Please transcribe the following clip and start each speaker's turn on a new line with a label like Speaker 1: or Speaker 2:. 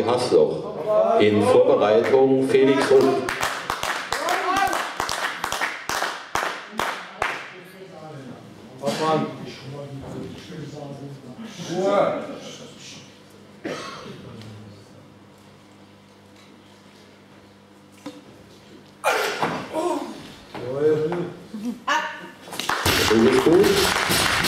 Speaker 1: Hasloch. In Vorbereitung Felix und
Speaker 2: Ruhe!
Speaker 1: Du bist gut.